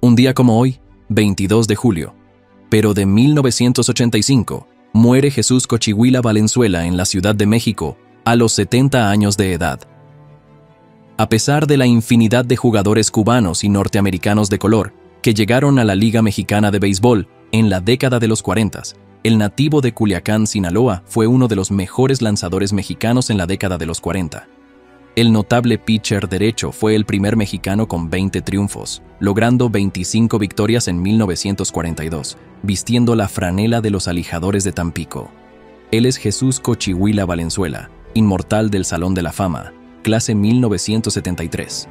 Un día como hoy, 22 de julio, pero de 1985, muere Jesús Cochihuila Valenzuela en la Ciudad de México a los 70 años de edad. A pesar de la infinidad de jugadores cubanos y norteamericanos de color que llegaron a la Liga Mexicana de Béisbol en la década de los 40, el nativo de Culiacán, Sinaloa, fue uno de los mejores lanzadores mexicanos en la década de los 40. El notable pitcher derecho fue el primer mexicano con 20 triunfos, logrando 25 victorias en 1942, vistiendo la franela de los alijadores de Tampico. Él es Jesús Cochihuila Valenzuela, inmortal del Salón de la Fama, clase 1973.